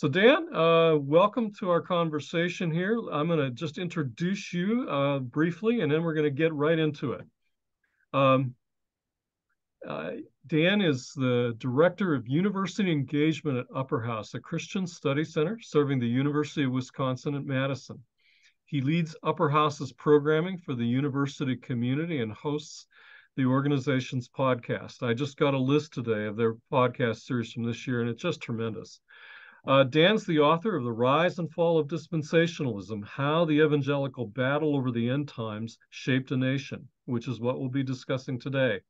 So Dan, uh, welcome to our conversation here. I'm going to just introduce you uh, briefly, and then we're going to get right into it. Um, uh, Dan is the Director of University Engagement at Upper House, a Christian study center serving the University of Wisconsin at Madison. He leads Upper House's programming for the university community and hosts the organization's podcast. I just got a list today of their podcast series from this year, and it's just tremendous. Uh, Dan's the author of The Rise and Fall of Dispensationalism How the Evangelical Battle Over the End Times Shaped a Nation, which is what we'll be discussing today.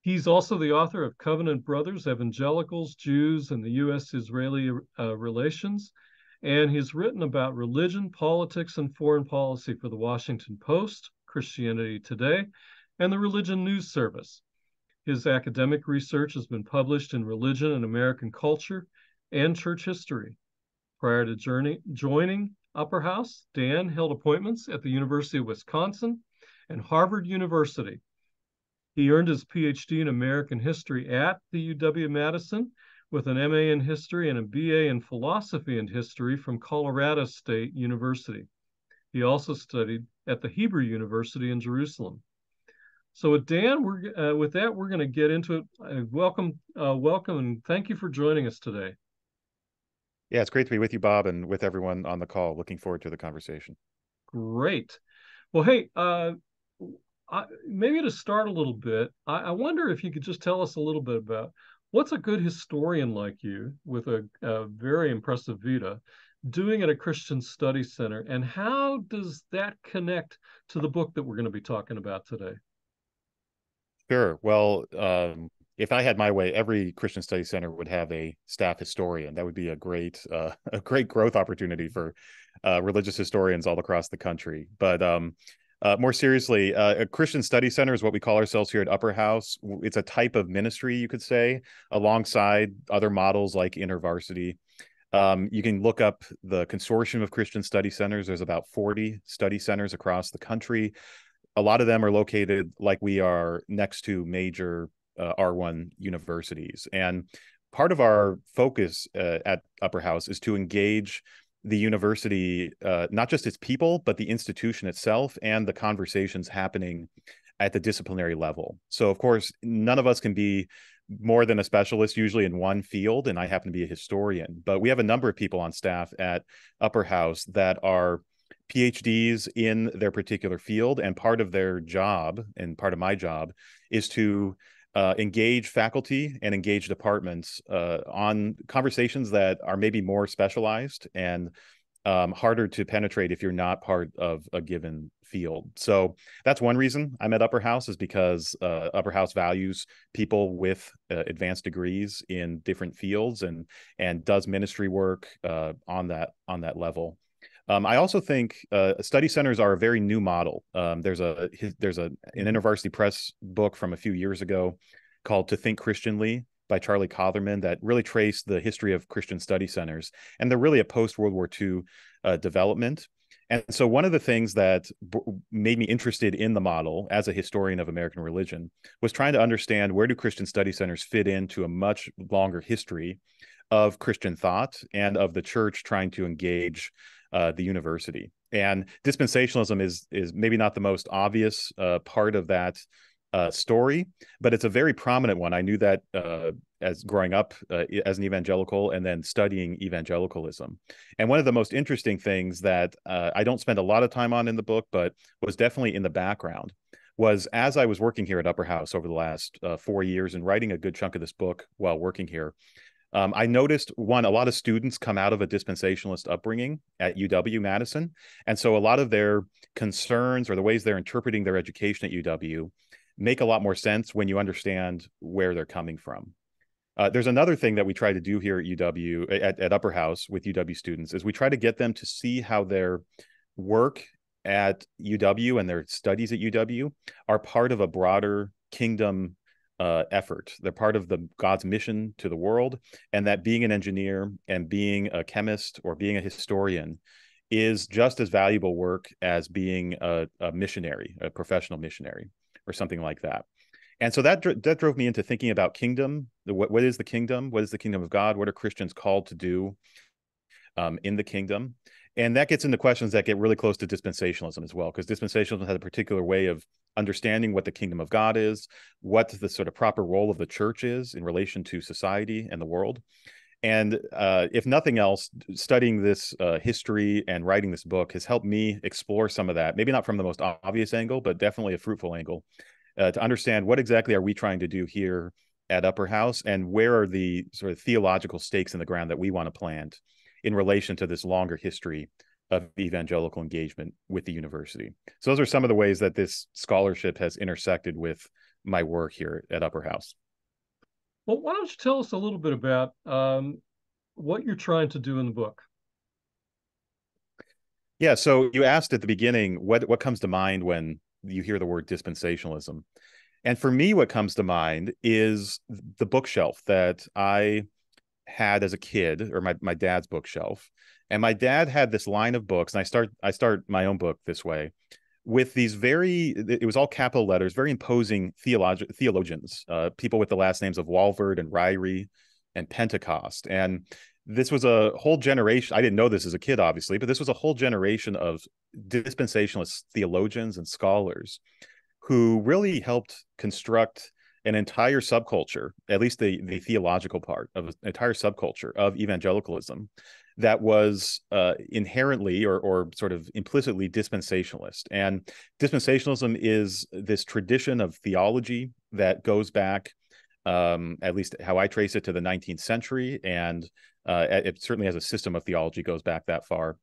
He's also the author of Covenant Brothers, Evangelicals, Jews, and the U.S. Israeli uh, Relations. And he's written about religion, politics, and foreign policy for the Washington Post, Christianity Today, and the Religion News Service. His academic research has been published in Religion and American Culture and church history. Prior to journey, joining Upper House, Dan held appointments at the University of Wisconsin and Harvard University. He earned his PhD in American history at the UW Madison with an MA in history and a BA in philosophy and history from Colorado State University. He also studied at the Hebrew University in Jerusalem. So with Dan, we're uh, with that we're going to get into it. Uh, welcome, uh, welcome, and thank you for joining us today. Yeah, it's great to be with you, Bob, and with everyone on the call. Looking forward to the conversation. Great. Well, hey, uh, I, maybe to start a little bit, I, I, wonder if you could just tell us a little bit about what's a good historian like you with a, a very impressive vita doing at a Christian Study Center, and how does that connect to the book that we're going to be talking about today? Sure. Well, um, if I had my way, every Christian Study Center would have a staff historian. That would be a great, uh, a great growth opportunity for uh, religious historians all across the country. But um, uh, more seriously, uh, a Christian Study Center is what we call ourselves here at Upper House. It's a type of ministry, you could say, alongside other models like InterVarsity. Um, you can look up the consortium of Christian study centers. There's about 40 study centers across the country. A lot of them are located like we are next to major uh, R1 universities. And part of our focus uh, at Upper House is to engage the university, uh, not just its people, but the institution itself and the conversations happening at the disciplinary level. So, of course, none of us can be more than a specialist usually in one field, and I happen to be a historian. But we have a number of people on staff at Upper House that are PhDs in their particular field, and part of their job and part of my job is to uh, engage faculty and engage departments uh, on conversations that are maybe more specialized and um, harder to penetrate if you're not part of a given field. So that's one reason I'm at Upper House is because uh, Upper House values people with uh, advanced degrees in different fields and and does ministry work uh, on that on that level. Um, I also think uh, study centers are a very new model. Um, there's a there's a an InterVarsity Press book from a few years ago called "To Think Christianly" by Charlie Cotherman that really traced the history of Christian study centers, and they're really a post World War II uh, development. And so, one of the things that b- made me interested in the model as a historian of American religion was trying to understand where do Christian study centers fit into a much longer history of Christian thought and of the church trying to engage uh, the university. And dispensationalism is is maybe not the most obvious uh, part of that uh, story, but it's a very prominent one. I knew that uh, as growing up uh, as an evangelical and then studying evangelicalism. And one of the most interesting things that uh, I don't spend a lot of time on in the book, but was definitely in the background, was as I was working here at Upper House over the last four years and writing a good chunk of this book while working here. Um, I noticed one, a lot of students come out of a dispensationalist upbringing at UW Madison. And so a lot of their concerns or the ways they're interpreting their education at UW make a lot more sense when you understand where they're coming from. Uh, there's another thing that we try to do here at UW, at, at Upper House with UW students, is we try to get them to see how their work at UW and their studies at UW are part of a broader kingdom uh, effort. They're part of the God's mission to the world, and that being an engineer and being a chemist or being a historian is just as valuable work as being a, a missionary, a professional missionary, or something like that. And so that that drove me into thinking about kingdom. What what is the kingdom? What is the kingdom of God? What are Christians called to do? um, in the kingdom. And that gets into questions that get really close to dispensationalism as well, because dispensationalism has a particular way of understanding what the kingdom of God is, what the sort of proper role of the church is in relation to society and the world. And uh, if nothing else, studying this uh, history and writing this book has helped me explore some of that. Maybe not from the most obvious angle, but definitely a fruitful angle uh, to understand what exactly are we trying to do here at Upper House, and where are the sort of theological stakes in the ground that we want to plant in relation to this longer history of evangelical engagement with the university. So those are some of the ways that this scholarship has intersected with my work here at Upper House. Well, why don't you tell us a little bit about um, what you're trying to do in the book? Yeah, so you asked at the beginning what what comes to mind when you hear the word dispensationalism. And for me, what comes to mind is the bookshelf that I had as a kid, or my, my dad's bookshelf. And my dad had this line of books, and I start I start my own book this way with these very it was all capital letters very imposing theolog- theologians uh, people with the last names of walvoord and ryrie and pentecost and this was a whole generation i didn't know this as a kid obviously but this was a whole generation of dispensationalist theologians and scholars who really helped construct an entire subculture at least the the theological part of an entire subculture of evangelicalism that was uh, inherently or, or sort of implicitly dispensationalist. And dispensationalism is this tradition of theology that goes back, um, at least how I trace it, to the 19th century. And uh, it certainly has a system of theology goes back that far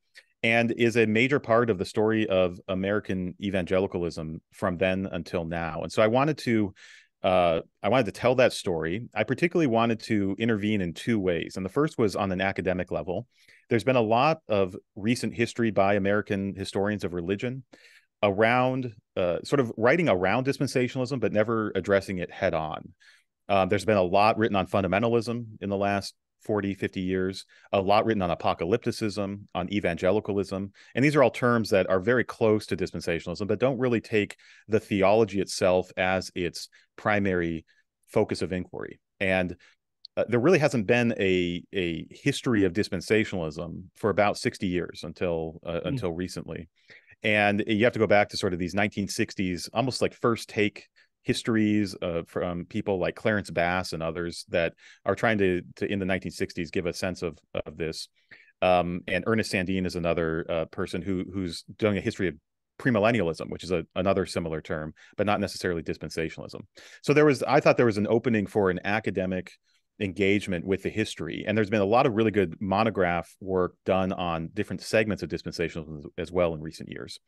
and is a major part of the story of American evangelicalism from then until now. And so I wanted to uh, I wanted to tell that story. I particularly wanted to intervene in two ways. And the first was on an academic level. There's been a lot of recent history by American historians of religion around uh, sort of writing around dispensationalism, but never addressing it head on. Um, there's been a lot written on fundamentalism in the last 40, 50 years, a lot written on apocalypticism, on evangelicalism. And these are all terms that are very close to dispensationalism, but don't really take the theology itself as its primary focus of inquiry. And uh, there really hasn't been a a history of dispensationalism for about 60 years until uh, mm. until recently and you have to go back to sort of these 1960s almost like first take histories uh, from people like Clarence Bass and others that are trying to, to in the 1960s give a sense of of this. Um, and Ernest Sandeen is another uh, person who who's doing a history of premillennialism, which is a, another similar term, but not necessarily dispensationalism. So there was, I thought there was an opening for an academic engagement with the history, and there's been a lot of really good monograph work done on different segments of dispensationalism as well in recent years.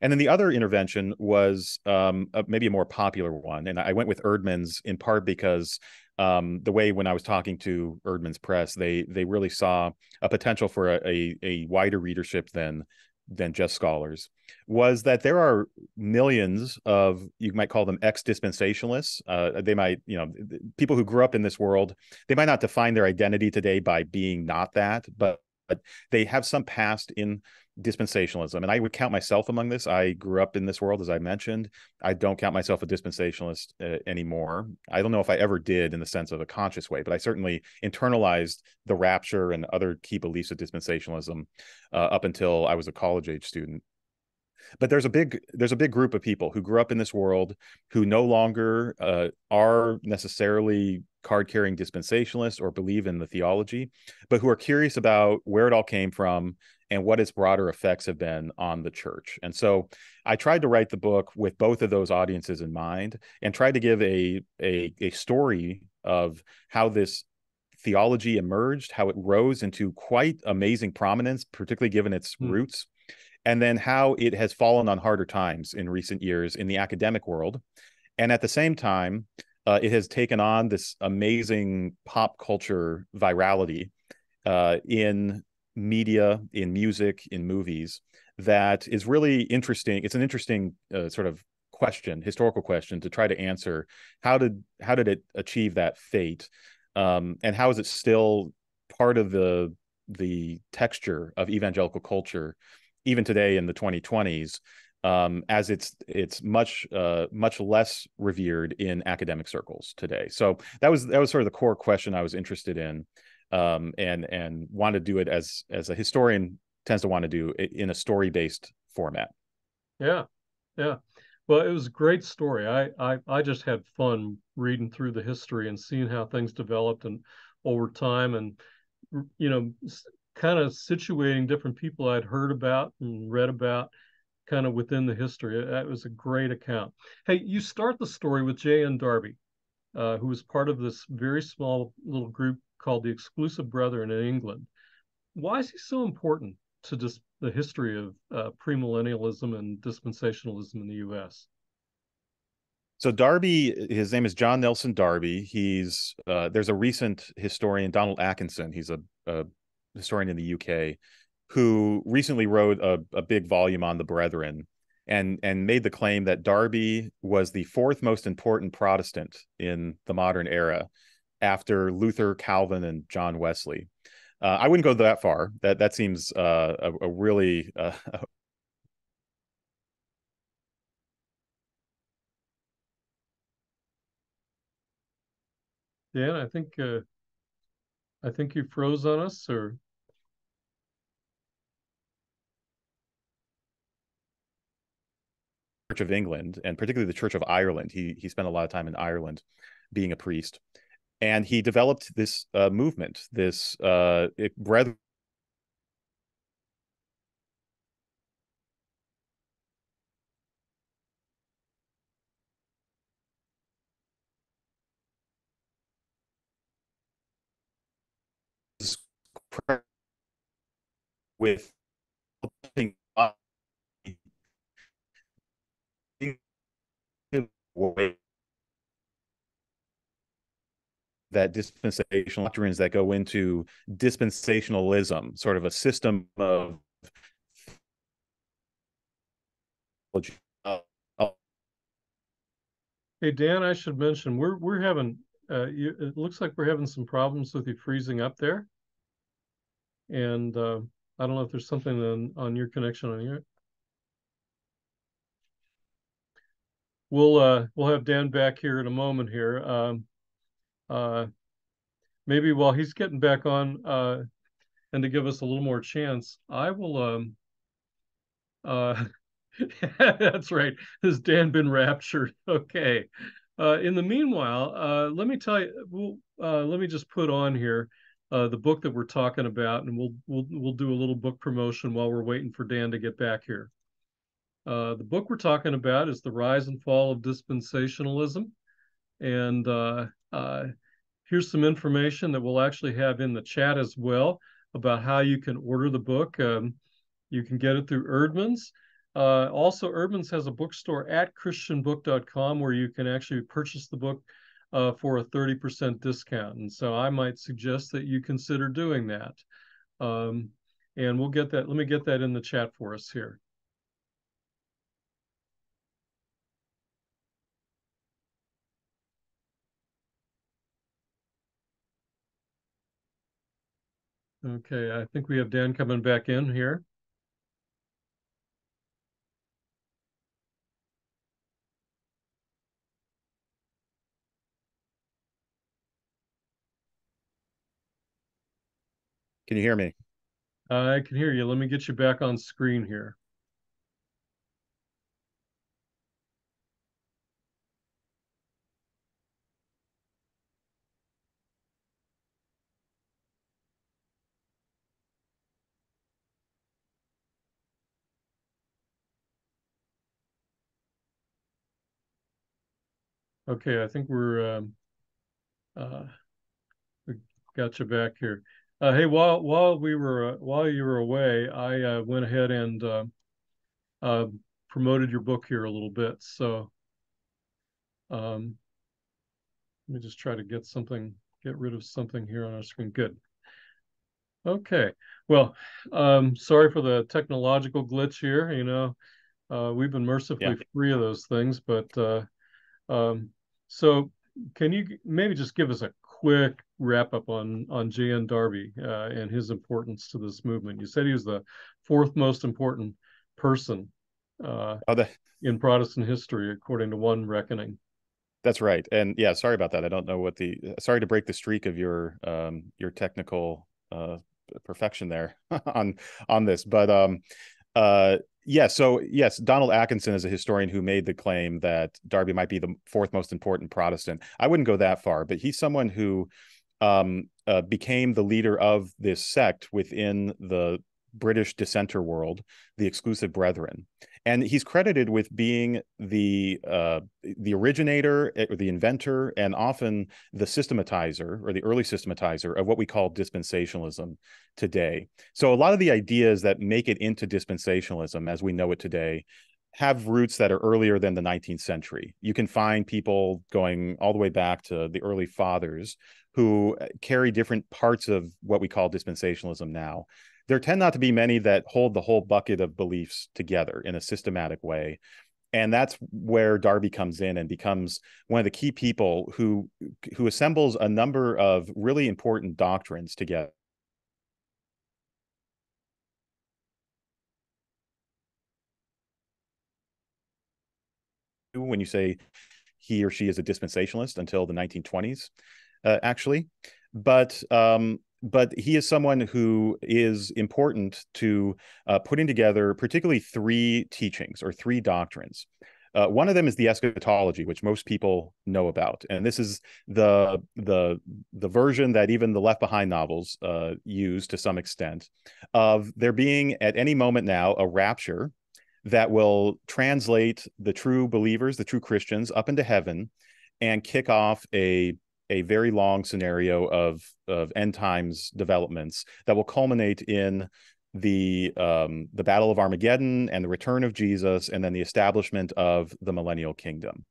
And then the other intervention was um, a, maybe a more popular one. And I went with Eerdmans in part because um, the way when I was talking to Eerdmans Press, they they really saw a potential for a, a, a wider readership than than just scholars was that there are millions of you might call them ex-dispensationalists uh, they might you know people who grew up in this world they might not define their identity today by being not that but but they have some past in dispensationalism and i would count myself among this. I grew up in this world as i mentioned. I don't count myself a dispensationalist uh, anymore. I don't know if i ever did in the sense of a conscious way but i certainly internalized the rapture and other key beliefs of dispensationalism uh, up until i was a college age student but there's a big there's a big group of people who grew up in this world who no longer uh, are necessarily card carrying dispensationalists or believe in the theology but who are curious about where it all came from and what its broader effects have been on the church. And so I tried to write the book with both of those audiences in mind and tried to give a a, a story of how this theology emerged, how it rose into quite amazing prominence, particularly given its mm. roots, and then how it has fallen on harder times in recent years in the academic world. And at the same time, uh, it has taken on this amazing pop culture virality uh, in media, in music, in movies that is really interesting. It's an interesting uh, sort of question, historical question to try to answer. How did how did it achieve that fate, um, and how is it still part of the the texture of evangelical culture, even today in the 2020s? Um, as it's it's much uh, much less revered in academic circles today. So that was that was sort of the core question I was interested in um, and and want to do it as as a historian tends to want to do in a story based format. Yeah, yeah. Well, it was a great story. I, I I just had fun reading through the history and seeing how things developed and over time, and you know, kind of situating different people I'd heard about and read about, kind of within the history. That was a great account. Hey, you start the story with J.N. Darby, uh, who was part of this very small little group called the Exclusive Brethren in England. Why is he so important to just the history of uh, premillennialism and dispensationalism in the U.S.? So Darby, his name is John Nelson Darby. He's uh, there's a recent historian, Donald Akenson. He's a, a historian in the UK who recently wrote a, a big volume on the Brethren and and made the claim that Darby was the fourth most important Protestant in the modern era after Luther, Calvin, and John Wesley. Uh, I wouldn't go that far. That that seems uh, a, a, really uh, Dan, I think uh, I think you froze on us, or Church of England and particularly the Church of Ireland. He he spent a lot of time in Ireland, being a priest, and he developed this uh, movement, this uh, brethren. with that dispensational doctrines that go into dispensationalism, sort of a system of Hey Dan, I should mention we're we're having uh, you, it looks like we're having some problems with you freezing up there, and uh, I don't know if there's something on, on your connection on here. We'll uh, we'll have Dan back here in a moment here. Um, uh, maybe while he's getting back on uh, and to give us a little more chance, I will. Um, uh, that's right. Has Dan been raptured? Okay. Uh, in the meanwhile, uh, let me tell you. We'll, uh, let me just put on here uh, the book that we're talking about, and we'll we'll we'll do a little book promotion while we're waiting for Dan to get back here. Uh, the book we're talking about is The Rise and Fall of Dispensationalism. And uh, uh, here's some information that we'll actually have in the chat as well about how you can order the book. Um, you can get it through Eerdmans. Uh, also, Eerdmans has a bookstore at christianbook.com where you can actually purchase the book uh, for a 30% discount. And so I might suggest that you consider doing that. Um, and we'll get that. Let me get that in the chat for us here. Okay, I think we have Dan coming back in here. Can you hear me? I can hear you. Let me get you back on screen here. Okay, I think we're um, uh, we got you back here. Uh, hey, while while we were uh, while you were away, I uh, went ahead and uh, uh, promoted your book here a little bit. So um, let me just try to get something, get rid of something here on our screen. Good. Okay. Well, um, sorry for the technological glitch here. You know, uh, we've been mercifully yeah. free of those things, but uh, um, so can you maybe just give us a quick wrap up on on J.N. Darby uh, and his importance to this movement? You said he was the fourth most important person uh, oh, the... in Protestant history, according to one reckoning. That's right. And yeah, sorry about that. I don't know what the sorry to break the streak of your um your technical uh perfection there on on this. But um uh yeah, so yes, Donald Akenson is a historian who made the claim that Darby might be the fourth most important Protestant. I wouldn't go that far, but he's someone who um, uh, became the leader of this sect within the British dissenter world, the Exclusive Brethren, and he's credited with being the uh, the originator eh, or the inventor and often the systematizer or the early systematizer of what we call dispensationalism today. So a lot of the ideas that make it into dispensationalism as we know it today have roots that are earlier than the 19th century. You can find people going all the way back to the early fathers who uh, carry different parts of what we call dispensationalism now. There tend not to be many that hold the whole bucket of beliefs together in a systematic way. And that's where Darby comes in and becomes one of the key people who who assembles a number of really important doctrines together. When you say he or she is a dispensationalist until the 1920s, uh, actually, but um, but he is someone who is important to uh, putting together, particularly three teachings or three doctrines. Uh, one of them is the eschatology, which most people know about, and this is the the the version that even the Left Behind novels uh, use to some extent, of there being at any moment now a rapture that will translate the true believers, the true Christians, up into heaven, and kick off a a very long scenario of of end times developments that will culminate in the um, the battle of Armageddon and the return of Jesus, and then the establishment of the millennial kingdom.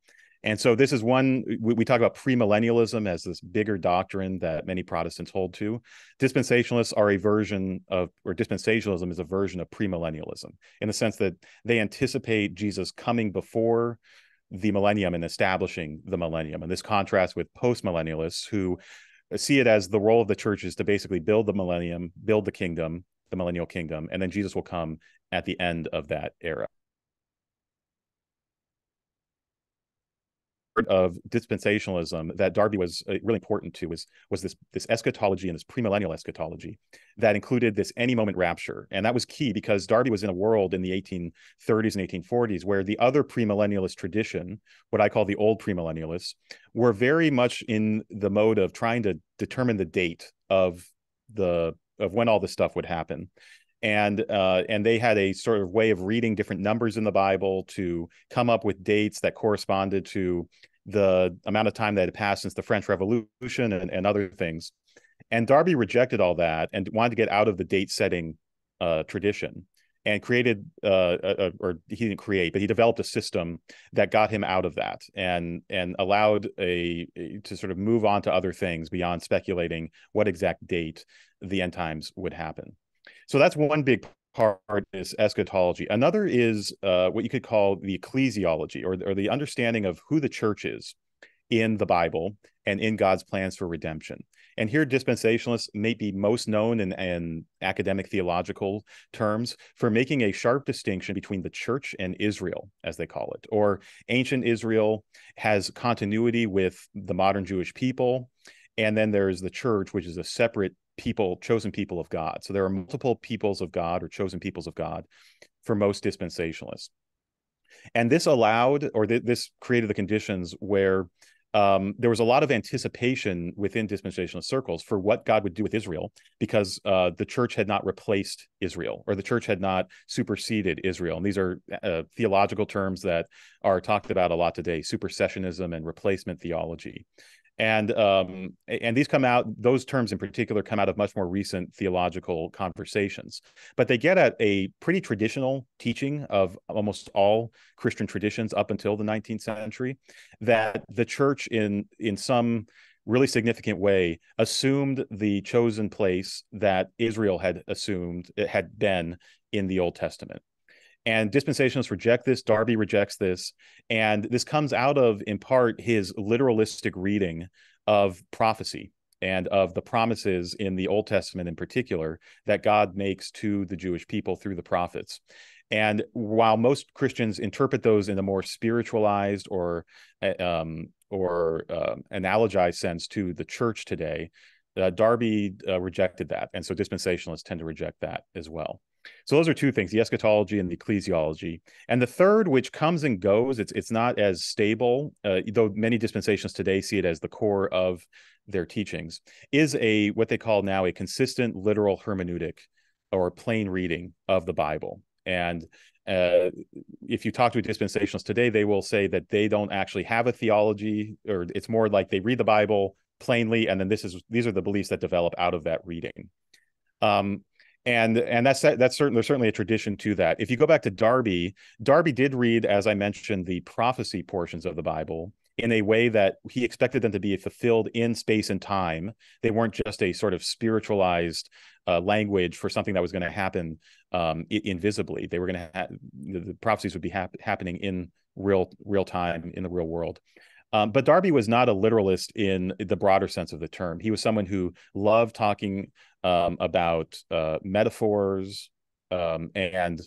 And so this is one we, we talk about premillennialism as this bigger doctrine that many Protestants hold to. Dispensationalists are a version of, or dispensationalism is a version of premillennialism in the sense that they anticipate Jesus coming before the millennium and establishing the millennium. And this contrasts with postmillennialists who uh, see it as the role of the church is to basically build the millennium, build the kingdom, the millennial kingdom, and then Jesus will come at the end of that era. Of dispensationalism that Darby was uh, really important to was was this this eschatology and this premillennial eschatology that included this any moment rapture, and that was key because Darby was in a world in the 1830s and 1840s where the other premillennialist tradition, what I call the old premillennialists, were very much in the mode of trying to determine the date of the of when all this stuff would happen and uh, and they had a sort of way of reading different numbers in the Bible to come up with dates that corresponded to the amount of time that had passed since the French Revolution and, and other things. And Darby rejected all that and wanted to get out of the date setting uh, tradition and created uh, a, a, or he didn't create but he developed a system that got him out of that and and allowed a, a, to sort of move on to other things beyond speculating what exact date the end times would happen so that's one big part is eschatology. Another is uh, what you could call the ecclesiology or, or the understanding of who the church is in the Bible and in God's plans for redemption. And here, dispensationalists may be most known in, in, academic theological terms for making a sharp distinction between the church and Israel, as they call it. Or ancient Israel has continuity with the modern Jewish people. And then there's the church, which is a separate people, chosen people of God. So there are multiple peoples of God or chosen peoples of God for most dispensationalists. And this allowed, or th- this created the conditions where um, there was a lot of anticipation within dispensational circles for what God would do with Israel because uh, the church had not replaced Israel or the church had not superseded Israel. And these are uh, theological terms that are talked about a lot today supersessionism and replacement theology and um, and these come out those terms in particular come out of much more recent theological conversations. But they get at a pretty traditional teaching of almost all christian traditions up until the 19th century that the church in in some really significant way assumed the chosen place that israel had assumed it had been in the old testament and dispensationalists reject this. Darby rejects this. And this comes out of, in part, his literalistic reading of prophecy and of the promises in the Old Testament in particular that God makes to the Jewish people through the prophets. And while most Christians interpret those in a more spiritualized or uh, um, or uh, analogized sense to the church today, uh, Darby uh, rejected that, and so dispensationalists tend to reject that as well. So those are two things: the eschatology and the ecclesiology. And the third, which comes and goes, it's it's not as stable, uh, though many dispensations today see it as the core of their teachings, is a what they call now a consistent literal hermeneutic or plain reading of the Bible. And uh, if you talk to a dispensationalist today, they will say that they don't actually have a theology, or it's more like they read the Bible plainly, and then this is these are the beliefs that develop out of that reading. Um, and and that's that's certain there's certainly a tradition to that. If you go back to Darby, Darby did read, as I mentioned, the prophecy portions of the Bible in a way that he expected them to be fulfilled in space and time. They weren't just a sort of spiritualized uh, language for something that was going to happen um, invisibly. They were going to have the, the, prophecies would be hap- happening in real real time in the real world. Um, but Darby was not a literalist in the broader sense of the term. He was someone who loved talking um, about uh, metaphors um, and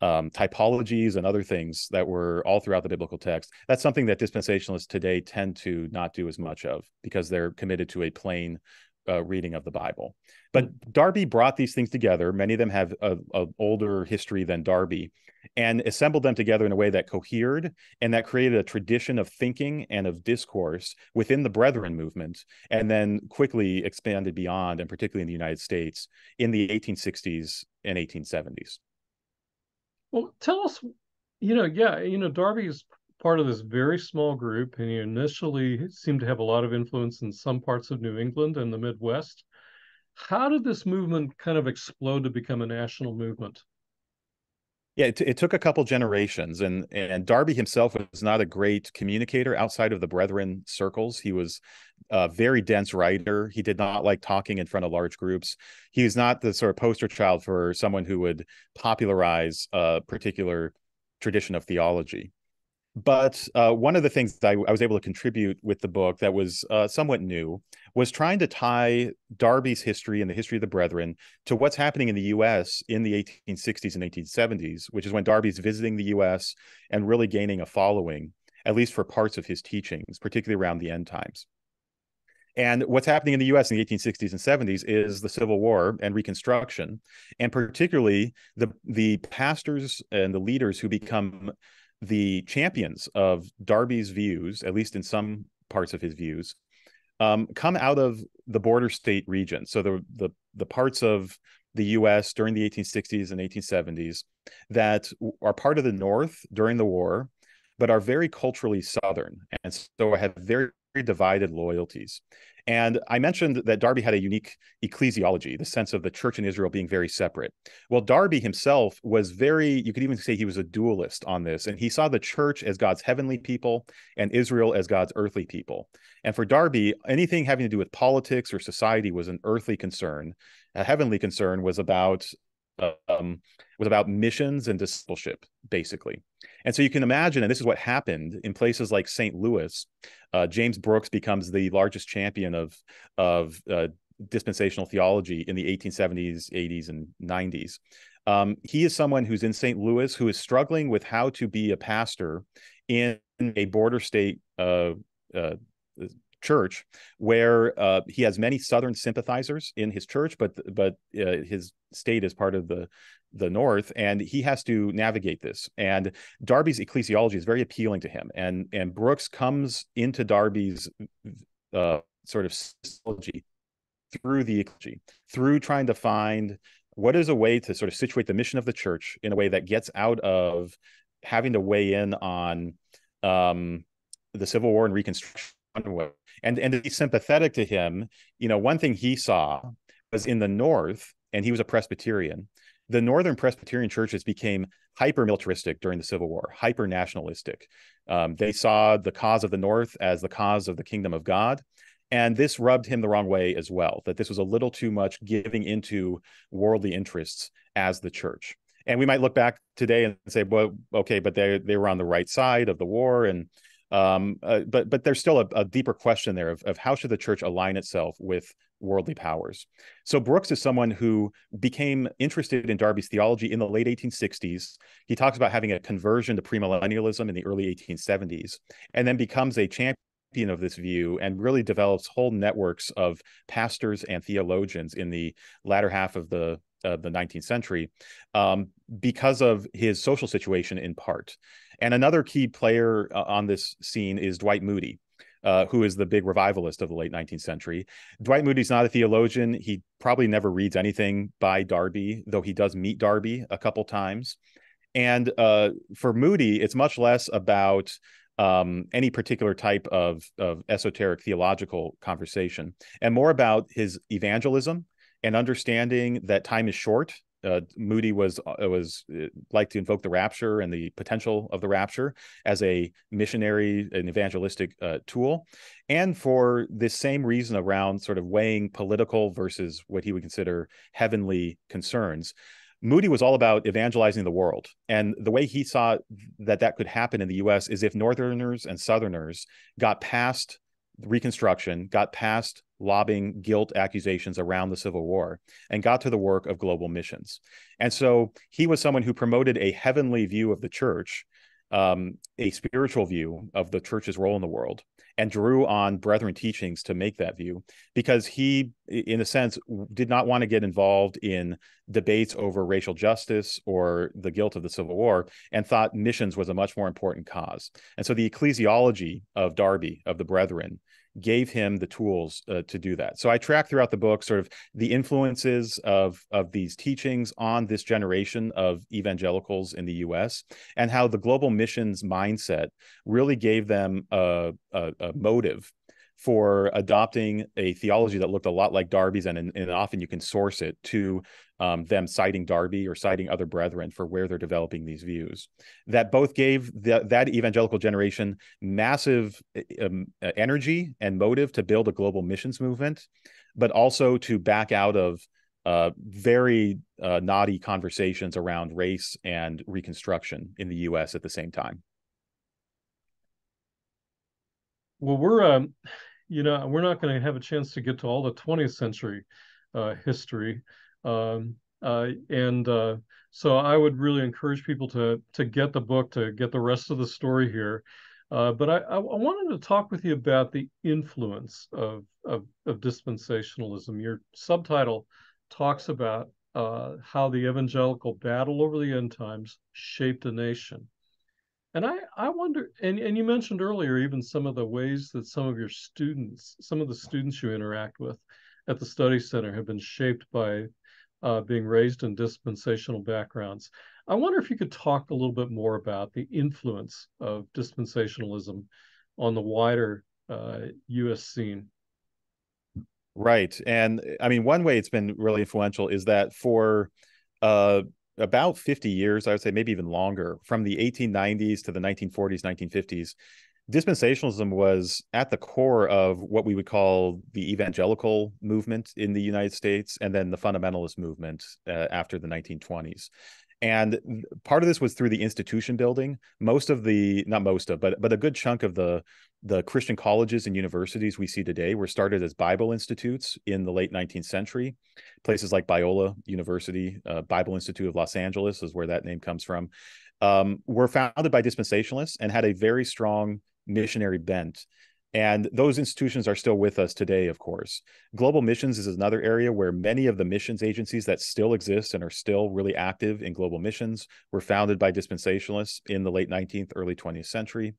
um, typologies and other things that were all throughout the biblical text. That's something that dispensationalists today tend to not do as much of because they're committed to a plain uh, reading of the Bible. But hmm. Darby brought these things together. Many of them have a, a, older history than Darby, and assembled them together in a way that cohered and that created a tradition of thinking and of discourse within the Brethren movement, and then quickly expanded beyond, and particularly in the United States in the 1860s and 1870s. Well, tell us, you know, yeah, you know, Darby is part of this very small group, and he initially seemed to have a lot of influence in some parts of New England and the Midwest. How did this movement kind of explode to become a national movement? Yeah, it, it, took a couple generations, and and Darby himself was not a great communicator outside of the Brethren circles. He was a very dense writer. He did not like talking in front of large groups. He was not the sort of poster child for someone who would popularize a particular tradition of theology. But uh, one of the things that I, I, was able to contribute with the book that was uh, somewhat new was trying to tie Darby's history and the history of the Brethren to what's happening in the U.S. in the 1860s and 1870s, which is when Darby's visiting the U.S. and really gaining a following, at least for parts of his teachings, particularly around the end times. And what's happening in the US in the 1860s and 70s is the Civil War and Reconstruction, and particularly the the pastors and the leaders who become the champions of Darby's views, at least in some parts of his views, um, come out of the border state region. So the the the parts of the U.S. during the 1860s and 1870s that are part of the North during the war, but are very culturally Southern, and so I have very divided loyalties. And I mentioned that Darby had a unique ecclesiology, the sense of the church in Israel being very separate. Well, Darby himself was very, you could even say he was a dualist on this. And he saw the church as God's heavenly people and Israel as God's earthly people. And for Darby, anything having to do with politics or society was an earthly concern. A heavenly concern was about um, was about missions and discipleship, basically. And so you can imagine, and this is what happened in places like St. Louis. Uh, James Brookes becomes the largest champion of of uh, dispensational theology in the 1870s, 80s, and 90s. Um, he is someone who's in St. Louis who is struggling with how to be a pastor in a border state uh, uh church where uh, he has many southern sympathizers in his church but but uh, his state is part of the the north and he has to navigate this. And darby's ecclesiology is very appealing to him and and brookes comes into darby's uh, sort of synology through the ecology through trying to find what is a way to sort of situate the mission of the church in a way that gets out of having to weigh in on um, the civil war and reconstruction and and to be sympathetic to him you know one thing he saw was in the north and he was a presbyterian the northern presbyterian churches became hyper militaristic during the civil war hyper nationalistic um, they saw the cause of the north as the cause of the kingdom of god and this rubbed him the wrong way as well that this was a little too much giving into worldly interests as the church. And we might look back today and say well okay but they they were on the right side of the war and um, uh, but but there's still a, a, deeper question there of, of how should the church align itself with worldly powers. So Brookes is someone who became interested in Darby's theology in the late 1860s. He talks about having a conversion to premillennialism in the early 1870s, and then becomes a champion of this view and really develops whole networks of pastors and theologians in the latter half of the uh, the 19th century um, because of his social situation in part. And another key player uh, on this scene is Dwight Moody, uh, who is the big revivalist of the late 19th century. Dwight Moody's not a theologian. He probably never reads anything by Darby, though he does meet Darby a couple times. And uh, for Moody, it's much less about um, any particular type of, of esoteric theological conversation and more about his evangelism and understanding that time is short. Uh, Moody was uh, was uh, like to invoke the rapture and the potential of the rapture as a missionary and evangelistic uh, tool, and for this same reason around sort of weighing political versus what he would consider heavenly concerns. Moody was all about evangelizing the world. And the way he saw that that could happen in the US is if Northerners and Southerners got past Reconstruction, got past lobbying guilt accusations around the Civil War, and got to the work of global missions. And so he was someone who promoted a heavenly view of the church, um, a spiritual view of the church's role in the world, and drew on brethren teachings to make that view because he in a sense did not want to get involved in debates over racial justice or the guilt of the civil war and thought missions was a much more important cause. And so the ecclesiology of darby of the brethren gave him the tools uh, to do that. So I track throughout the book sort of the influences of of these teachings on this generation of evangelicals in the U.S. and how the global missions mindset really gave them a, a, a motive for adopting a theology that looked a lot like Darby's, and, and often you can source it to um, them citing Darby or citing other brethren for where they're developing these views. That both gave the, that evangelical generation massive um, energy and motive to build a global missions movement, but also to back out of uh, very uh, knotty conversations around race and Reconstruction in the U.S. at the same time. Well, we're um, you know we're not going to have a chance to get to all the 20th century uh, history, um, uh, and uh, so I would really encourage people to to get the book to get the rest of the story here. Uh, but I, I, wanted to talk with you about the influence of, of, of dispensationalism. Your subtitle talks about uh, how the evangelical battle over the end times shaped a nation. And I, I wonder, and, and you mentioned earlier even some of the ways that some of your students, some of the students you interact with at the study center have been shaped by uh, being raised in dispensational backgrounds. I wonder if you could talk a little bit more about the influence of dispensationalism on the wider uh, U.S. scene. Right, and I mean, one way it's been really influential is that for uh, about 50 years, I would say maybe even longer, from the 1890s to the 1940s, 1950s, dispensationalism was at the core of what we would call the evangelical movement in the United States and then the fundamentalist movement uh, after the 1920s. And part of this was through the institution building. Most of the, not most of, but but a good chunk of the the Christian colleges and universities we see today were started as Bible institutes in the late 19th century. Places like Biola University, uh, Bible Institute of Los Angeles is where that name comes from, um, were founded by dispensationalists and had a very strong missionary bent. And those institutions are still with us today, of course. Global missions is another area where many of the missions agencies that still exist and are still really active in global missions were founded by dispensationalists in the late 19th, early 20th century.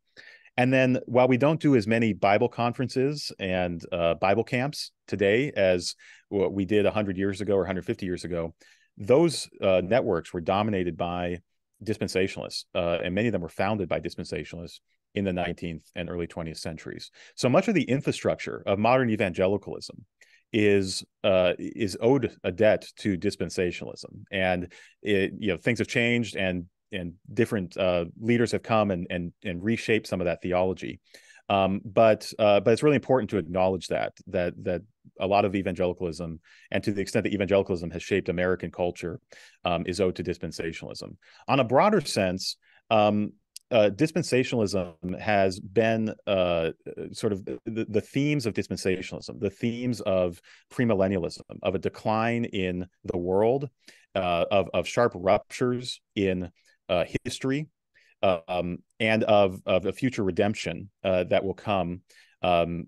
And then while we don't do as many Bible conferences and uh, Bible camps today as what we did 100 years ago or 150 years ago, those uh, networks were dominated by dispensationalists, uh, and many of them were founded by dispensationalists in the 19th and early 20th centuries. So much of the infrastructure of modern evangelicalism is uh, is owed a debt to dispensationalism, and it, you know things have changed, and and different uh, leaders have come and and and reshaped some of that theology. Um, but uh, but it's really important to acknowledge that that that a lot of evangelicalism, and to the extent that evangelicalism has shaped American culture, um, is owed to dispensationalism. On a broader sense, um, uh, dispensationalism has been uh, sort of the, the, themes of dispensationalism, the themes of premillennialism, of a decline in the world, uh, of, of sharp ruptures in uh, history, um, and of, of a future redemption uh, that will come um,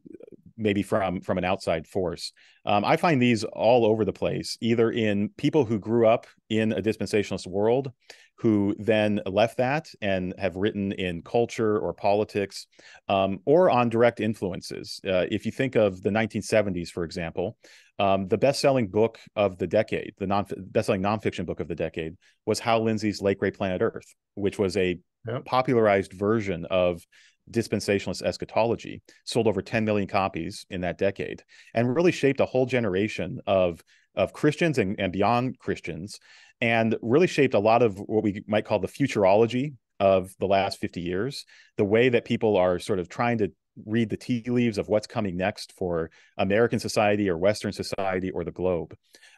maybe from from an outside force. Um, I find these all over the place, either in people who grew up in a dispensationalist world, who then left that and have written in culture or politics, um, or on direct influences. Uh, if you think of the 1970s, for example, um, the best-selling book of the decade, the non best-selling nonfiction book of the decade, was Hal Lindsey's *Late Great Planet Earth, which was a yep. popularized version of dispensationalist eschatology, sold over 10 million copies in that decade, and really shaped a whole generation of, of Christians and, and beyond Christians, and really shaped a lot of what we might call the futurology of the last 50 years, the way that people are sort of trying to read the tea leaves of what's coming next for American society or Western society or the globe.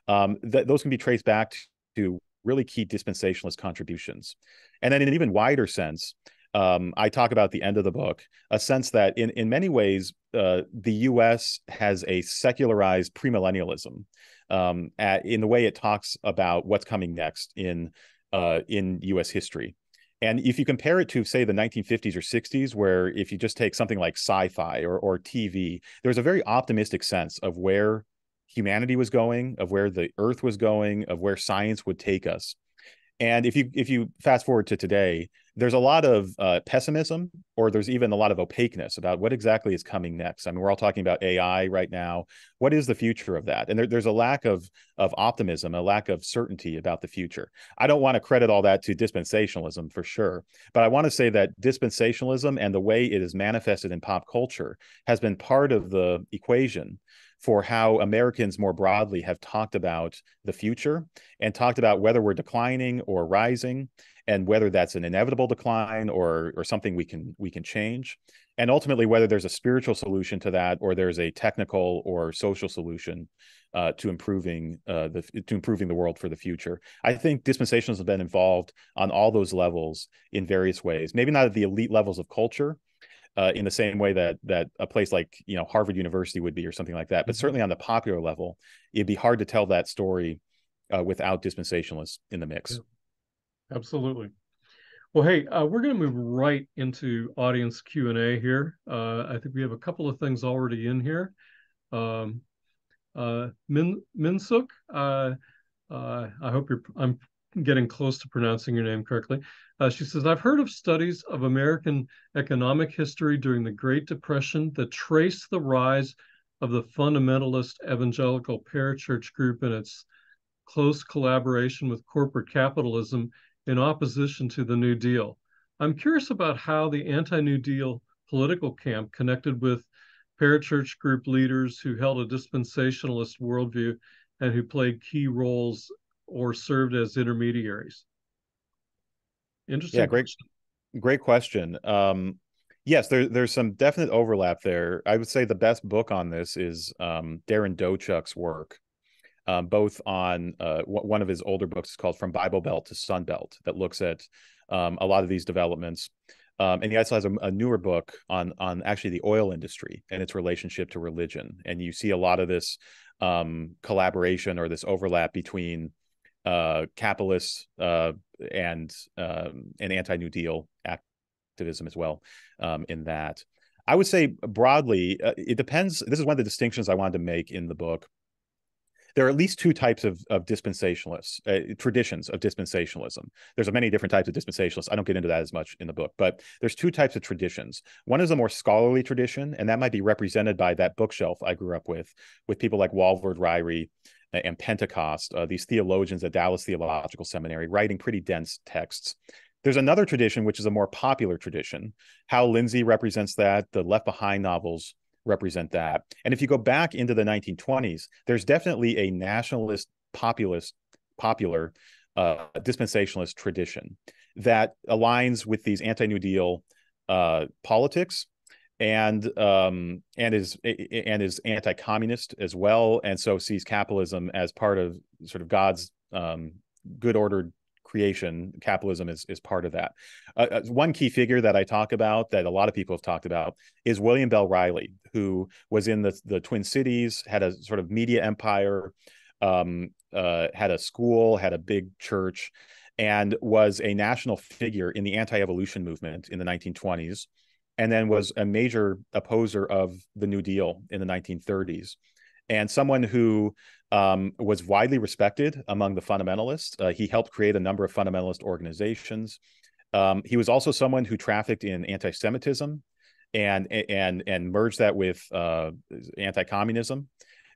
Um, th- those can be traced back to really key dispensationalist contributions. And then in an even wider sense, um, I talk about the end of the book, a sense that in in many ways uh, the U.S. has a secularized premillennialism um, at, in the way it talks about what's coming next in uh, in U.S. history. And if you compare it to, say, the 1950s or 60s, where if you just take something like sci-fi or, or TV, there's a very optimistic sense of where humanity was going, of where the Earth was going, of where science would take us. And if you if you fast forward to today, there's a lot of uh, pessimism, or there's even a lot of opaqueness about what exactly is coming next. I mean, we're all talking about AI right now. What is the future of that? And there, there's a lack of of optimism, a lack of certainty about the future. I don't want to credit all that to dispensationalism for sure, but I want to say that dispensationalism and the way it is manifested in pop culture has been part of the equation for how Americans more broadly have talked about the future and talked about whether we're declining or rising and whether that's an inevitable decline or or something we can we can change and ultimately whether there's a spiritual solution to that or there's a technical or social solution uh, to improving uh, the to improving the world for the future. I think dispensationalists have been involved on all those levels in various ways. Maybe not at the elite levels of culture, uh, in the same way that that a place like you know Harvard University would be or something like that. But mm-hmm. certainly on the popular level, it'd be hard to tell that story uh, without dispensationalists in the mix. Yeah. Absolutely. Well, hey, uh, we're going to move right into audience Q and A here. Uh, I think we have a couple of things already in here. Um, uh, Min Minsuk, uh, I hope you're. I'm getting close to pronouncing your name correctly. Uh, she says, I've heard of studies of American economic history during the Great Depression that trace the rise of the fundamentalist evangelical parachurch group and its close collaboration with corporate capitalism in opposition to the New Deal. I'm curious about how the anti New Deal political camp connected with parachurch group leaders who held a dispensationalist worldview and who played key roles or served as intermediaries. Interesting. Yeah, great, great question. Um, yes, there, there's some definite overlap there. I would say the best book on this is um, Darren Dochuk's work, um, both on uh, one of his older books is called From Bible Belt to Sun Belt that looks at um, a lot of these developments. Um, and he also has a, a, newer book on on actually the oil industry and its relationship to religion. And you see a lot of this um, collaboration or this overlap between uh, capitalists uh, and um, and anti New Deal activism as well um, in that. I would say broadly, uh, it depends. This is one of the distinctions I wanted to make in the book. There are at least two types of, of dispensationalists, uh, traditions of dispensationalism. There's many different types of dispensationalists. I don't get into that as much in the book, but there's two types of traditions. One is a more scholarly tradition, and that might be represented by that bookshelf I grew up with, with people like Walvoord Ryrie, and Pentecost, uh, these theologians at Dallas Theological Seminary, writing pretty dense texts. There's another tradition, which is a more popular tradition. Hal Lindsey represents that. The Left Behind novels represent that. And if you go back into the 1920s, there's definitely a nationalist, populist, popular uh, dispensationalist tradition that aligns with these anti-New Deal uh, politics and um, and is and is anti-communist as well, and so sees capitalism as part of sort of God's um, good ordered creation. Capitalism is is part of that. Uh, uh, one key figure that I talk about that a lot of people have talked about is William Bell Riley, who was in the the Twin Cities, had a sort of media empire, um, uh, had a school, had a big church, and was a national figure in the anti-evolution movement in the 1920s and then was a major opposer of the New Deal in the 1930s, and someone who um, was widely respected among the fundamentalists. Uh, he helped create a number of fundamentalist organizations. Um, he was also someone who trafficked in anti-Semitism and and and merged that with uh, anti-communism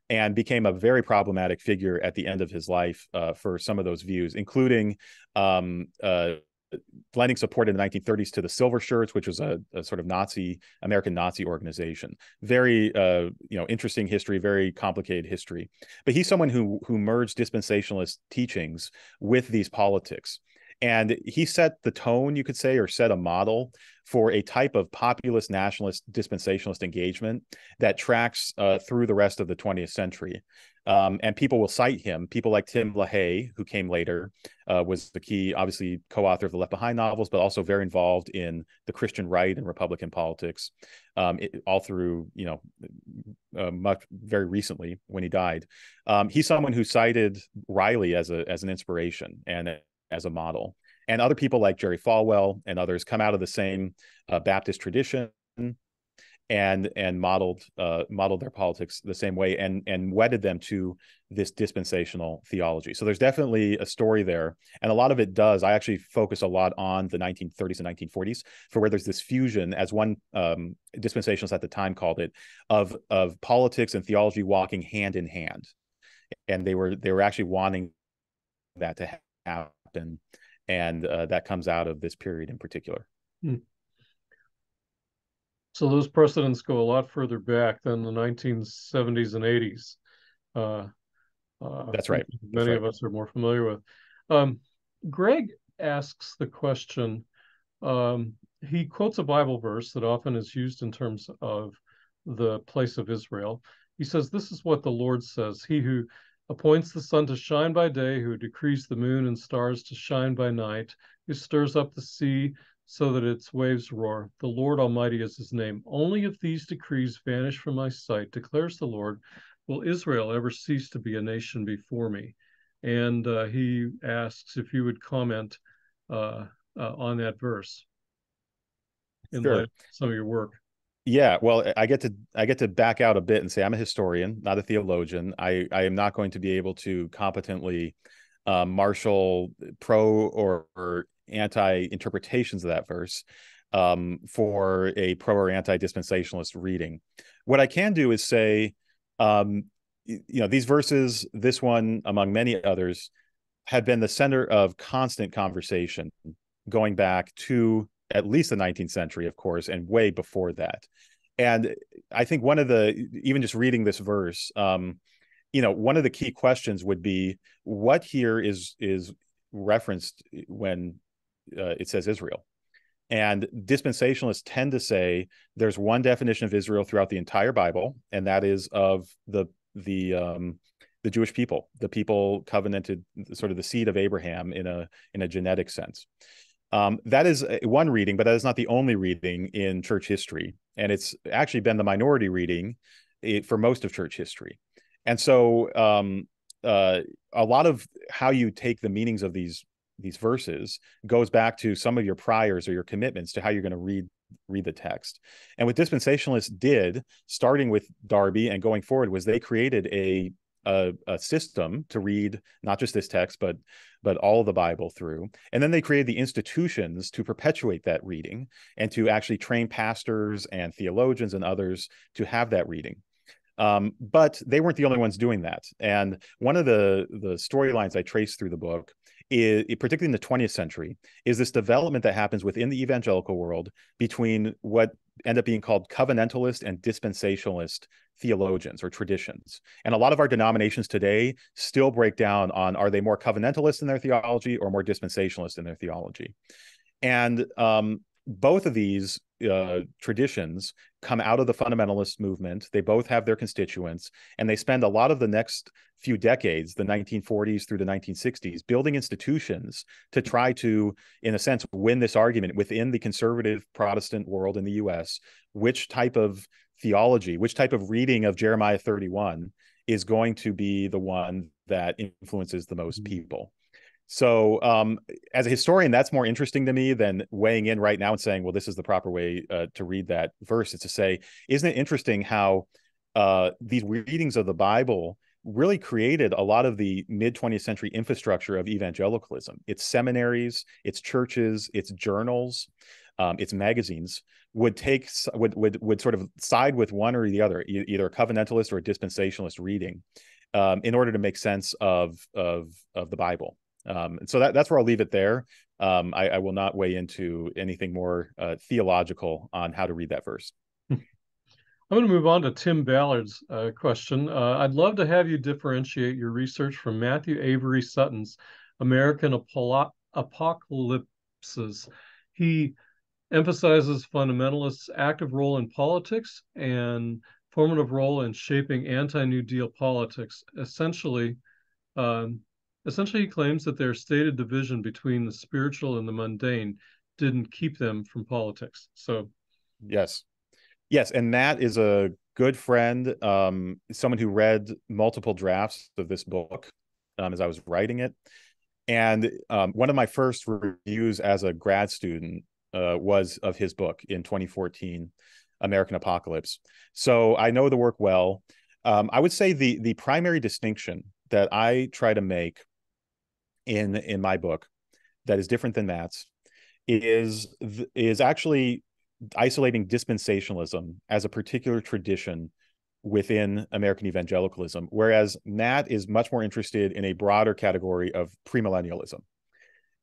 and became a very problematic figure at the end of his life uh, for some of those views, including um, uh, lending support in the 1930s to the Silver Shirts, which was a, a sort of Nazi American Nazi organization. Very uh, you know interesting history, very complicated history. But he's someone who who merged dispensationalist teachings with these politics. And he set the tone, you could say, or set a model for a type of populist nationalist dispensationalist engagement that tracks uh, through the rest of the 20th century. Um, and people will cite him. People like Tim LaHaye, who came later, uh, was the key, obviously, co-author of the Left Behind novels, but also very involved in the Christian right and Republican politics, um, it, all through, you know, uh, much very recently when he died. Um, he's someone who cited Riley as a as an inspiration and as a model. And other people like Jerry Falwell and others come out of the same uh, Baptist tradition and and modeled uh, modeled their politics the same way and and wedded them to this dispensational theology. So there's definitely a story there, and a lot of it does. I actually focus a lot on the 1930s and 1940s, for where there's this fusion, as one um, dispensationalist at the time called it, of of politics and theology walking hand in hand, and they were they were actually wanting that to happen, and uh, that comes out of this period in particular. Hmm. So those precedents go a lot further back than the 1970s and 80s. Uh, uh, That's right. Many That's right. of us are more familiar with. Um, Greg asks the question. Um, he quotes a Bible verse that often is used in terms of the place of Israel. He says, This is what the Lord says He who appoints the sun to shine by day, who decrees the moon and stars to shine by night, who stirs up the sea so that its waves roar. The Lord Almighty is his name. Only if these decrees vanish from my sight, declares the Lord, will Israel ever cease to be a nation before me. And uh, he asks if you would comment uh, uh, on that verse in sure. some of your work. Yeah, well, I get to I get to back out a bit and say I'm a historian, not a theologian. I I am not going to be able to competently uh, marshal pro or, or anti interpretations of that verse um, for a pro or anti dispensationalist reading. What I can do is say, um, you know, these verses, this one among many others, have been the center of constant conversation going back to at least the 19th century, of course, and way before that. And I think one of the, even just reading this verse, um, you know, one of the key questions would be what here is is referenced when uh, it says Israel. And dispensationalists tend to say there's one definition of Israel throughout the entire Bible, and that is of the the um, the Jewish people, the people covenanted, sort of the seed of Abraham in a in a genetic sense. Um, that is one reading, but that is not the only reading in church history, and it's actually been the minority reading eh, for most of church history. And so, um, uh, a lot of how you take the meanings of these these verses goes back to some of your priors or your commitments to how you're going to read read the text. And what dispensationalists did, starting with Darby and going forward, was they created a a, a, system to read not just this text but but all the bible through. And then they created the institutions to perpetuate that reading and to actually train pastors and theologians and others to have that reading. Um, but they weren't the only ones doing that. And one of the the storylines i trace through the book is, particularly in the 20th century, is this development that happens within the evangelical world between what end up being called covenantalist and dispensationalist theologians or traditions. And a lot of our denominations today still break down on are they more covenantalist in their theology or more dispensationalist in their theology? And um, both of these uh, traditions come out of the fundamentalist movement. They both have their constituents, and they spend a lot of the next few decades, the 1940s through the 1960s, building institutions to try to, in a sense, win this argument within the conservative Protestant world in the US. Which type of theology, which type of reading of Jeremiah 31 is going to be the one that influences the most mm-hmm. people? So, um, as a historian, that's more interesting to me than weighing in right now and saying, "Well, this is the proper way uh, to read that verse." Is to say, isn't it interesting how uh, these readings of the Bible really created a lot of the mid 20th century infrastructure of evangelicalism. Its seminaries, its churches, its journals, um, its magazines would take would, would would sort of side with one or the other, either a covenantalist or a dispensationalist reading, um, in order to make sense of of of the Bible. Um, and so that, that's where I'll leave it there. Um, I, I, will not weigh into anything more uh, theological on how to read that verse. I'm going to move on to Tim Ballard's uh, question. Uh, I'd love to have you differentiate your research from Matthew Avery Sutton's American Apocalypses. He emphasizes fundamentalists' active role in politics and formative role in shaping anti-New Deal politics. Essentially, um, essentially, he claims that their stated division between the spiritual and the mundane didn't keep them from politics. So, yes, Yes, and Matt is a good friend, um, someone who read multiple drafts of this book um, as I was writing it. And um, one of my first reviews as a grad student uh, was of his book in 2014, American Apocalypse. So I know the work well. Um, I would say the the primary distinction that I try to make in in my book that is different than Matt's is is actually isolating dispensationalism as a particular tradition within American evangelicalism, whereas Matt is much more interested in a broader category of premillennialism.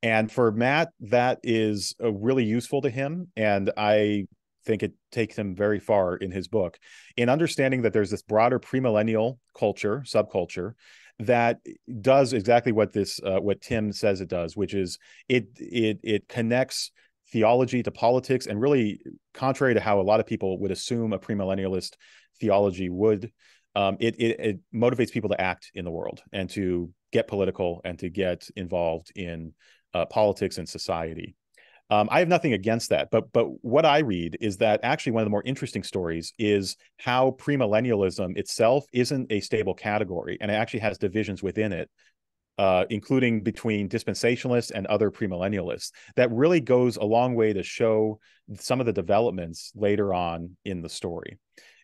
And for Matt, that is uh, really useful to him. And I think it takes him very far in his book in understanding that there's this broader premillennial culture, subculture, that does exactly what this uh, what Tim says it does, which is it it it connects theology to politics and really contrary to how a lot of people would assume a premillennialist theology would um, it, it, it motivates people to act in the world and to get political and to get involved in uh, politics and society um, I have nothing against that, but but what I read is that actually one of the more interesting stories is how premillennialism itself isn't a stable category, and it actually has divisions within it uh, including between dispensationalists and other premillennialists, that really goes a long way to show some of the developments later on in the story.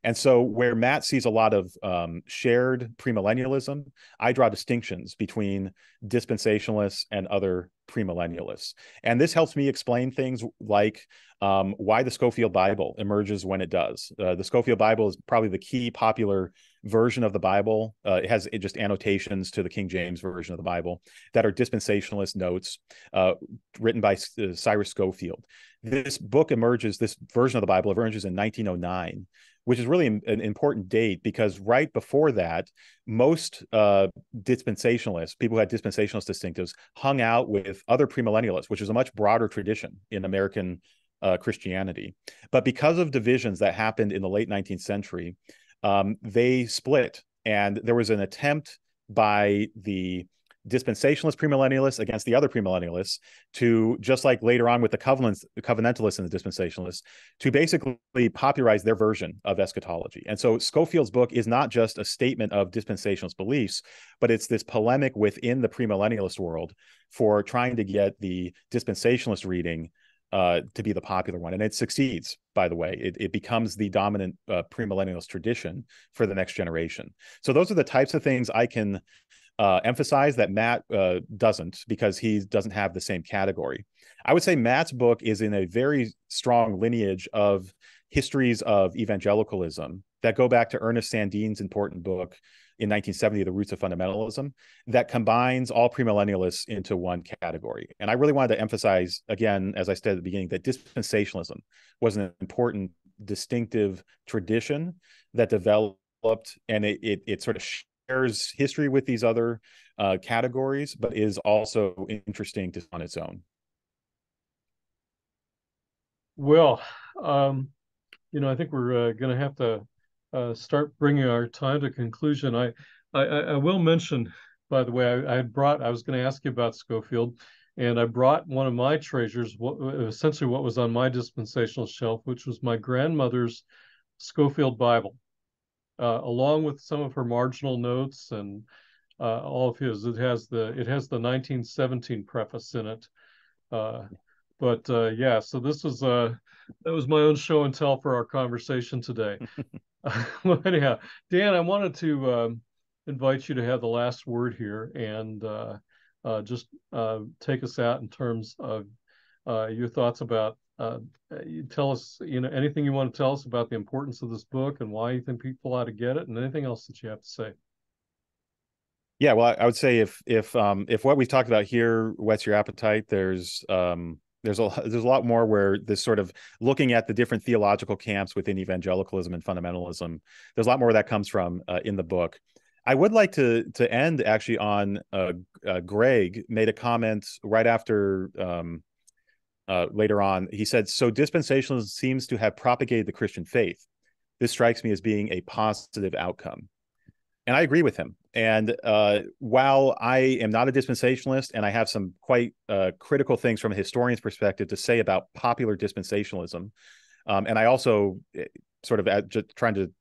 And so, where Matt sees a lot of um, shared premillennialism, I draw distinctions between dispensationalists and other premillennialists. And this helps me explain things like um, why the Scofield Bible emerges when it does. Uh, the Scofield Bible is probably the key popular version of the Bible. Uh, it has just annotations to the King James version of the Bible that are dispensationalist notes uh, written by uh, Cyrus Scofield. This book emerges, this version of the Bible emerges in 1909, which is really an important date because right before that, most uh, dispensationalists, people who had dispensationalist distinctives, hung out with other premillennialists, which is a much broader tradition in American uh, Christianity. But because of divisions that happened in the late 19th century, um, they split. And there was an attempt by the dispensationalist premillennialists against the other premillennialists to just like later on with the covenants the covenantalists and the dispensationalists to basically popularize their version of eschatology and so Scofield's book is not just a statement of dispensationalist beliefs but it's this polemic within the premillennialist world for trying to get the dispensationalist reading uh, to be the popular one. And it succeeds, by the way. It, it becomes the dominant uh, premillennialist tradition for the next generation. So those are the types of things I can uh, emphasize that Matt uh, doesn't because he doesn't have the same category. I would say Matt's book is in a very strong lineage of histories of evangelicalism that go back to Ernest Sandeen's important book, in 1970, The Roots of Fundamentalism, that combines all premillennialists into one category. And I really wanted to emphasize, again, as I said at the beginning, that dispensationalism was an important, distinctive tradition that developed and it, it, it sort of shares history with these other uh, categories, but is also interesting to, on its own. Well, um, you know, I think we're uh, going to have to uh, start bringing our time to conclusion, I, I, I will mention, by the way, I, I brought, I was going to ask you about Scofield, and I brought one of my treasures, what, essentially what was on my dispensational shelf, which was my grandmother's Scofield Bible, uh, along with some of her marginal notes and uh, all of his. It has the it has the 1917 preface in it. Uh, but uh, yeah, so this was uh, that was my own show and tell for our conversation today. well, anyhow, Dan, I wanted to um, invite you to have the last word here and uh, uh, just uh, take us out in terms of uh, your thoughts about. Uh, you tell us, you know, anything you want to tell us about the importance of this book and why you think people ought to get it, and anything else that you have to say. Yeah, well, I would say if if um, if what we've talked about here whets your appetite, there's um, there's a there's a lot more where this sort of looking at the different theological camps within evangelicalism and fundamentalism. There's a lot more that comes from uh, in the book. I would like to to end actually on uh, uh, Greg made a comment right after um, uh, later on. He said, "So dispensationalism seems to have propagated the Christian faith. This strikes me as being a positive outcome." And I agree with him. And uh, while I am not a dispensationalist, and I have some quite uh, critical things from a historian's perspective to say about popular dispensationalism, um, and I also eh, sort of just trying to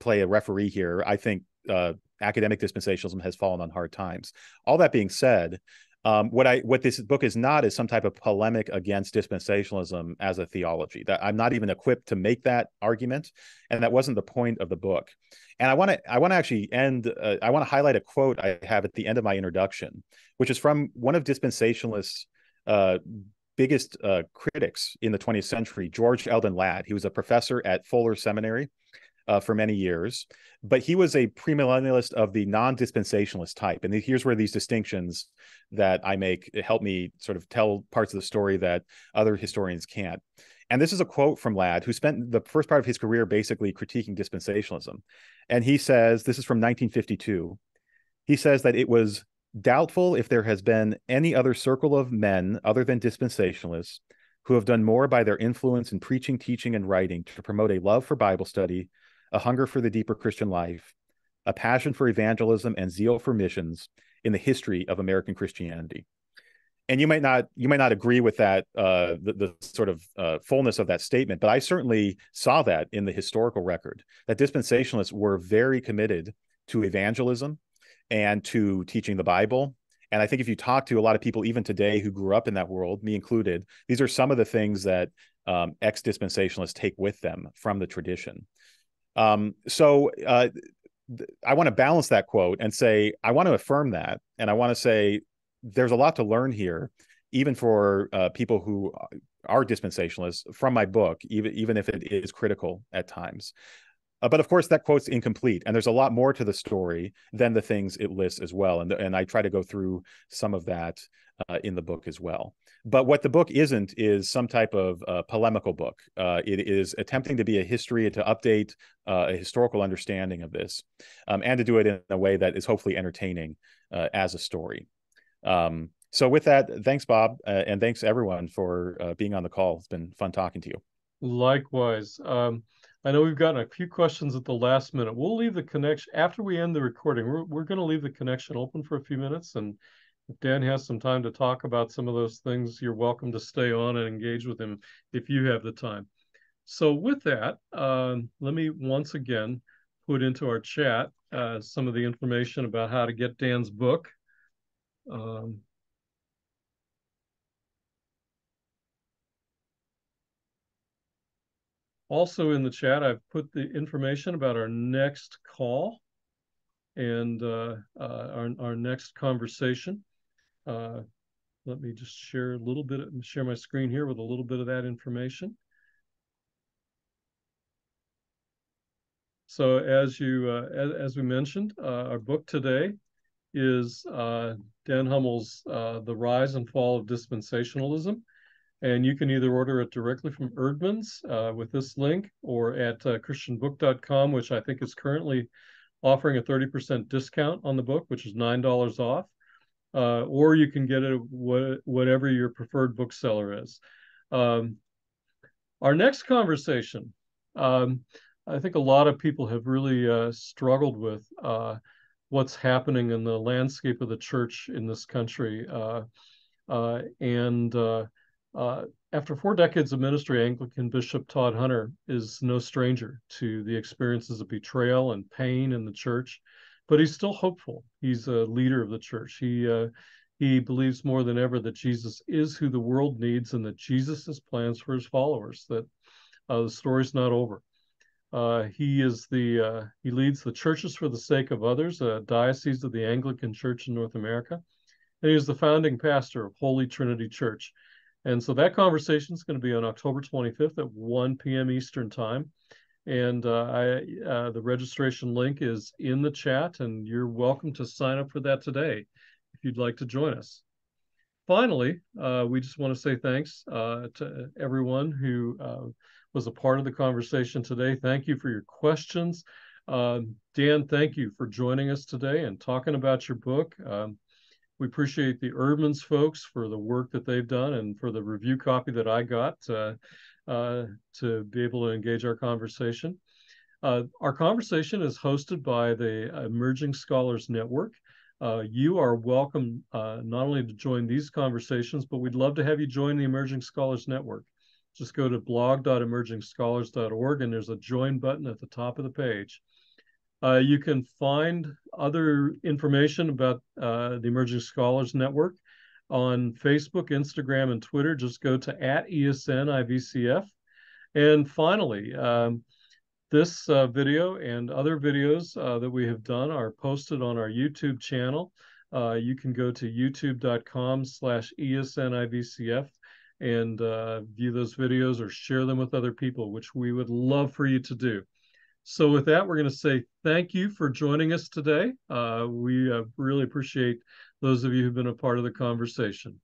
play a referee here, I think uh, academic dispensationalism has fallen on hard times. All that being said, um, what I what this book is not is some type of polemic against dispensationalism as a theology. That I'm not even equipped to make that argument, and that wasn't the point of the book. And I want to I want to actually end. Uh, I want to highlight a quote I have at the end of my introduction, which is from one of dispensationalists' uh, biggest uh, critics in the 20th century, George Eldon Ladd. He was a professor at Fuller Seminary uh, for many years, but he was a premillennialist of the non-dispensationalist type. And here's where these distinctions that I make help me sort of tell parts of the story that other historians can't. And this is a quote from Ladd, who spent the first part of his career basically critiquing dispensationalism. And he says, this is from 1952. He says that it was doubtful if there has been any other circle of men other than dispensationalists who have done more by their influence in preaching, teaching, and writing to promote a love for Bible study, a hunger for the deeper Christian life, a passion for evangelism, and zeal for missions in the history of American Christianity. And you might not you might not agree with that uh, the, the sort of uh, fullness of that statement, but I certainly saw that in the historical record that dispensationalists were very committed to evangelism and to teaching the Bible. And I think if you talk to a lot of people even today who grew up in that world, me included, these are some of the things that um, ex dispensationalists take with them from the tradition. Um, so uh, th- I want to balance that quote and say, I want to affirm that. And I want to say, there's a lot to learn here, even for uh, people who are dispensationalists from my book, even, even if it is critical at times. Uh, but of course, that quote's incomplete, and there's a lot more to the story than the things it lists as well. And, and I try to go through some of that uh, in the book as well. But what the book isn't is some type of uh, polemical book. Uh, it is attempting to be a history and to update uh, a historical understanding of this, um, and to do it in a way that is hopefully entertaining uh, as a story. Um, so, with that, thanks, Bob, and thanks everyone for being on the call. It's been fun talking to you. Likewise. Um, I know we've gotten a few questions at the last minute. We'll leave the connection after we end the recording. We're, we're going to leave the connection open for a few minutes and if Dan has some time to talk about some of those things, you're welcome to stay on and engage with him if you have the time. So with that, um, let me once again put into our chat uh, some of the information about how to get Dan's book. Um, also in the chat, I've put the information about our next call and uh, uh, our, our next conversation. Uh, let me just share a little bit, share my screen here with a little bit of that information. So as you, uh, as, as, we mentioned, uh, our book today is uh, Dan Hummel's The Rise and Fall of Dispensationalism. And you can either order it directly from Eerdmans uh, with this link or at uh, christianbook.com, which I think is currently offering a 30% discount on the book, which is $9 off uh, or you can get it what, whatever your preferred bookseller is. Um, our next conversation, um, I think a lot of people have really uh, struggled with uh, what's happening in the landscape of the church in this country. Uh, and uh, after four decades of ministry, Anglican Bishop Todd Hunter is no stranger to the experiences of betrayal and pain in the church but he's still hopeful. He's a leader of the church. He uh, he believes more than ever that Jesus is who the world needs and that Jesus has plans for his followers. That uh, the story's not over. Uh, he is the uh, he leads the churches for the sake of others, a diocese of the Anglican Church in North America, and he is the founding pastor of Holy Trinity Church. And so that conversation is going to be on October 25th at 1 p.m. Eastern Time. And uh, I, uh, the registration link is in the chat, and you're welcome to sign up for that today if you'd like to join us. Finally, uh, we just want to say thanks uh, to everyone who uh, was a part of the conversation today. Thank you for your questions. Um, Dan, thank you for joining us today and talking about your book. Um, we appreciate the Eerdmans folks for the work that they've done and for the review copy that I got uh, uh, to be able to engage our conversation. Uh, our conversation is hosted by the Emerging Scholars Network. Uh, you are welcome uh, not only to join these conversations, but we'd love to have you join the Emerging Scholars Network. Just go to blog.emergingscholars.org and there's a join button at the top of the page. Uh, you can find other information about uh, the Emerging Scholars Network on Facebook, Instagram, and Twitter. Just go to at ESN IVCF. And finally, um, this uh, video and other videos uh, that we have done are posted on our YouTube channel. Uh, you can go to youtube.com slash ESNIVCF and uh, view those videos or share them with other people, which we would love for you to do. So with that, we're going to say thank you for joining us today. Uh, we uh, really appreciate those of you who've been a part of the conversation.